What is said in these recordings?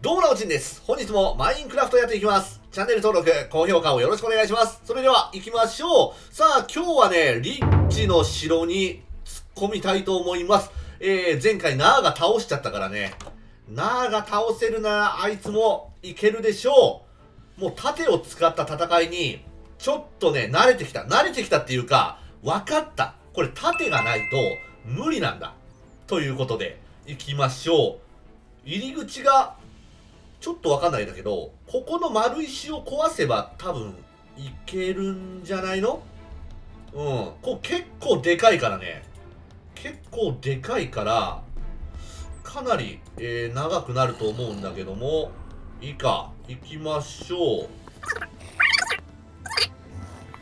どうもなおちんです。本日もマインクラフトやっていきます。チャンネル登録、高評価をよろしくお願いします。それでは行きましょう。さあ、今日はね、リッチの城に突っ込みたいと思います。えー、前回ナーが倒しちゃったからね。ナーが倒せるならあいつもいけるでしょう。もう盾を使った戦いに、ちょっとね、慣れてきた。慣れてきたっていうか、分かった。これ盾がないと無理なんだ。ということで、行きましょう。入り口がちょっとわかんないんだけど、ここの丸石を壊せば多分いけるんじゃないの？うん。こう結構でかいからね。結構でかいから、かなり、えー長くなると思うんだけども、いいか。行きましょう。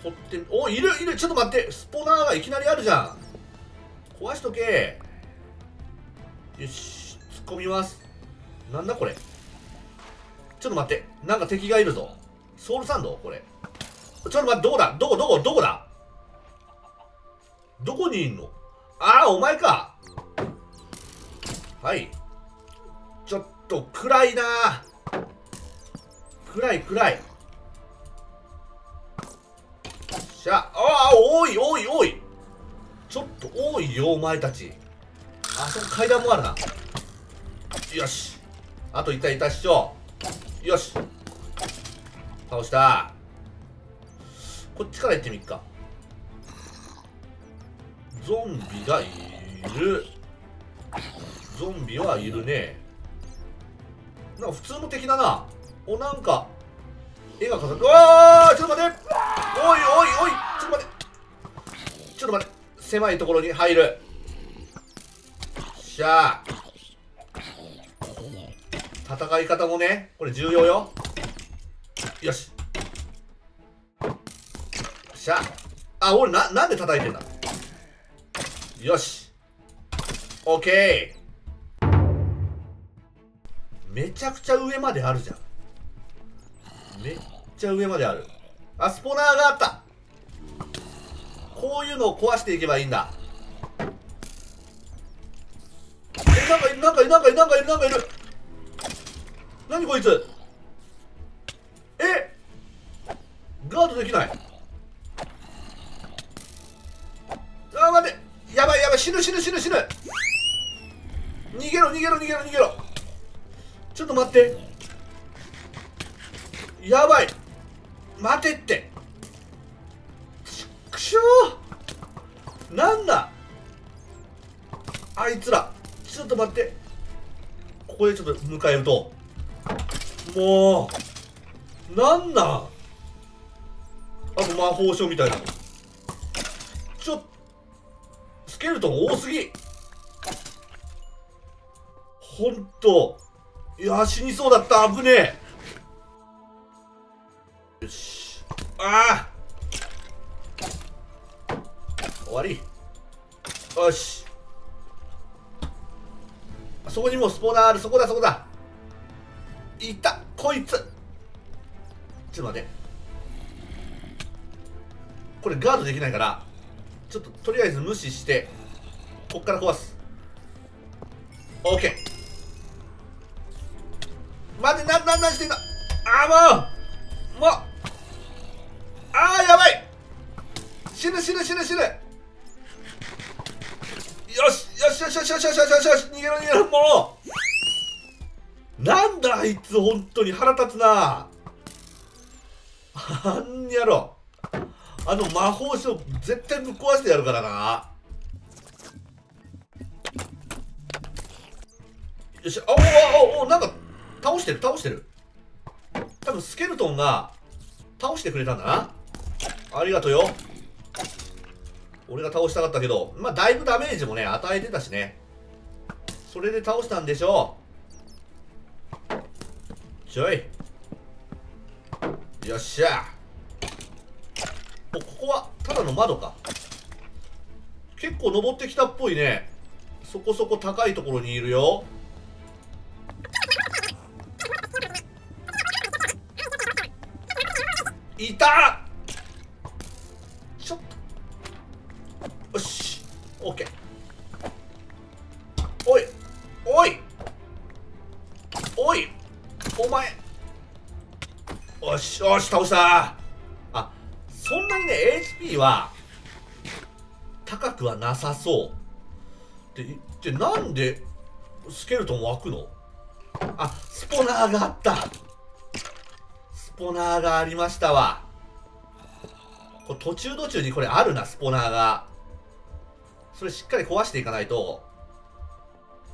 取って、お、いるいるちょっと待ってスポナーがいきなりあるじゃん壊しとけよし、突っ込みます。なんだこれ？ちょっと待って。なんか敵がいるぞ。ソウルサンド？これ。ちょっと待って、どこだ？どこどこどこだ？どこにいんの？ああ、お前か。はい。ちょっと暗いな暗い暗い。しゃ、ああ、おいおいおい。ちょっと多いよ、お前たち。あそこ階段もあるな。よし。あといたいたっしょ。よし。倒した。こっちから行ってみっか。ゾンビがいる。ゾンビはいるね。なんか普通の敵だな。お、なんか、絵が飾って、うわーちょっと待っておいおいおいちょっと待ってちょっと待って狭いところに入る。しゃあ。戦い方もね、これ重要よ。よし。よっしゃあ。俺な、なんで叩いてんだ？よし。オッケー。めちゃくちゃ上まであるじゃん。めっちゃ上まである。あ、スポナーがあった。こういうのを壊していけばいいんだ。え、なんかいる、なんかいる、なんかいる、なんかいる、なんかいる。何こいつ。え？ガードできない。あ待って。やばいやばい。死ぬ死ぬ死ぬ死ぬ。逃げろ逃げろ逃げろ逃げろ。ちょっと待って。やばい。待てって。ちくしょうなんだ？あいつら。ちょっと待って。ここでちょっと迎えると。もうなんなん？あと魔法書みたいな。のちょスケルトン多すぎ。ほんといや死にそうだった。危ねえ。よし。ああ。終わり。よし。そこにもスポーナーある。そこだそこだ。いた。こいつ。ちょっと待って。これガードできないからちょっととりあえず無視してこっから壊す。OK 待ってななんなんしてんだ。ああもう。もう。ああやばい。死ぬ死ぬ死ぬ死ぬ。よしよしよしよしよしよしよし逃げろ逃げろもう。なんだあいつ本当に。腹立つな。あんやろ。あの魔法書絶対ぶっ壊してやるからな。よしあおおおおなんか倒してる倒してる。多分スケルトンが倒してくれたんだな。ありがとうよ。俺が倒したかったけどまあだいぶダメージもね与えてたしね。それで倒したんでしょう。ちょい。よっしゃ。おここはただの窓か。結構登ってきたっぽいね。そこそこ高いところにいるよ。いた！ちょっと。よし。オッケー。お前。よしよし倒した。あそんなにね HP は高くはなさそう。ででなんでスケルトン湧くの？あスポナーがあった。スポナーがありましたわ。これ途中途中にこれあるなスポナーが。それしっかり壊していかないと。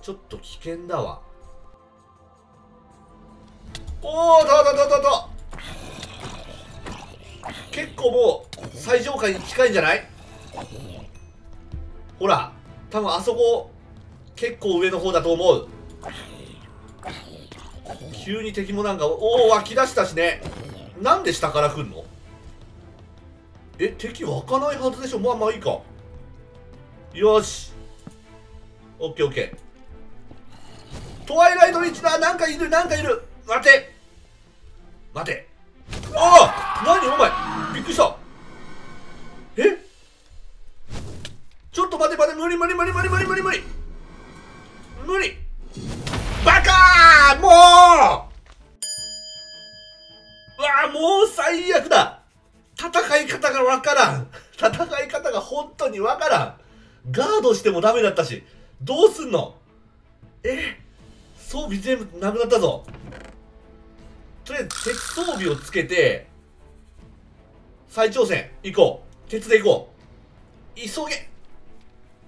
ちょっと危険だわ。おおだだだだだ。結構もう最上階に近いんじゃない？ほら多分あそこ結構上の方だと思う。急に敵もなんかおお湧き出したしね。なんで下から来んの？え敵湧かないはずでしょ。まあまあいいか。よし。オッケーオッケー。トワイライトリッチだなんかいるなんかいる。待て。待て。ああ何？お前びっくりした。え？ちょっと待て待て。無理無理無理無理無理無理無理。無理。バカもう！うわもう最悪だ。戦い方がわからん。戦い方が本当にわからん。ガードしてもダメだったし。どうすんの？え？装備全部なくなったぞ。とりあえず鉄装備をつけて再挑戦行こう。鉄で行こう。急げ。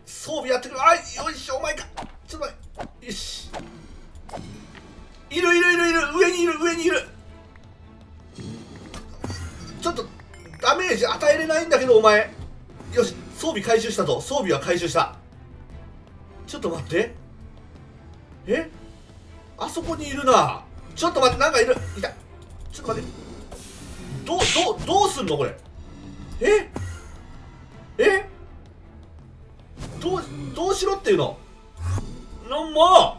装備やってくるあいよいしょお前か。ちょっと待って。よし。いるいるいるいる。上にいる上にいる。ちょっとダメージ与えれないんだけどお前。よし。装備回収したぞ。装備は回収した。ちょっと待って。え？あそこにいるな。ちょっと待ってなんかいる。いた。ちょっと待って。どうどうどうすんのこれ。え？え？どうどうしろっていうの？のも。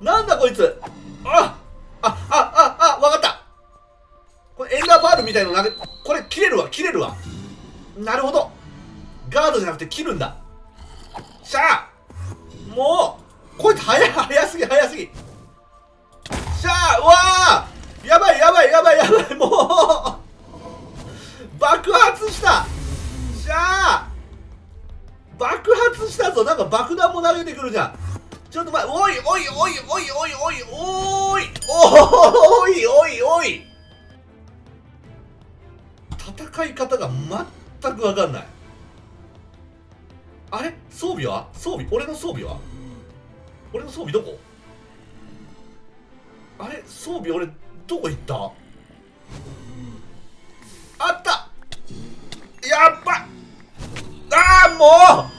うなんだこいつ。あああああわかった。これエンダーパールみたいの投げこれ切れるわ切れるわ。なるほど。ガードじゃなくて切るんだ。しゃあもう。こいつ早早すぎ早すぎ。やばいやばいもう。爆発した。しゃあ爆発したぞ。なんか爆弾も投げてくるじゃん。ちょっと待って。おいおいおいおいおいおいおい。おいおいおい戦い方が全く分かんない。あれ？装備は？装備？俺の装備は？俺の装備どこ？あれ？装備俺どこ行った？ああ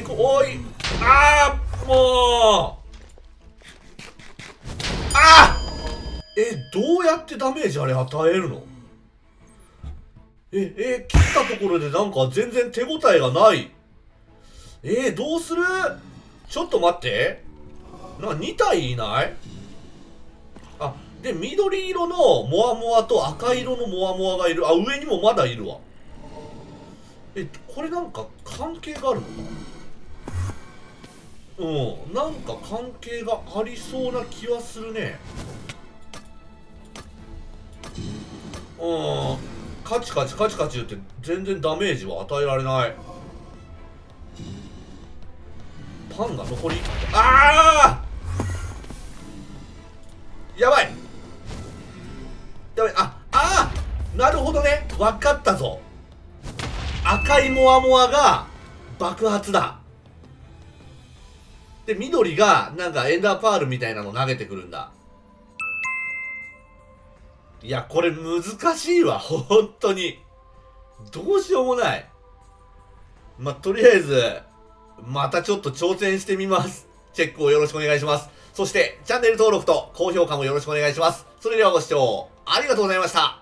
も。うおい。ああもう。あえどうやってダメージあれ与えるの？ええ切ったところでなんか全然手応えがない。え、どうする？ちょっと待って。な2体いない？あで緑色のモアモアと赤色のモアモアがいる。あ上にもまだいるわ。えこれなんか関係があるの？かうんなんか関係がありそうな気はするね。うんカチカチカチカチ言って全然ダメージは与えられない。パンが残り？ああやばい！やばい。ああなるほどね。分かったぞ。赤いモアモアが爆発だ。で緑がなんかエンダーパールみたいなの投げてくるんだ。いやこれ難しいわ。本当に。どうしようもない。ま、とりあえずまたちょっと挑戦してみます。チェックをよろしくお願いします。そしてチャンネル登録と高評価もよろしくお願いします。それではご視聴ありがとうございました。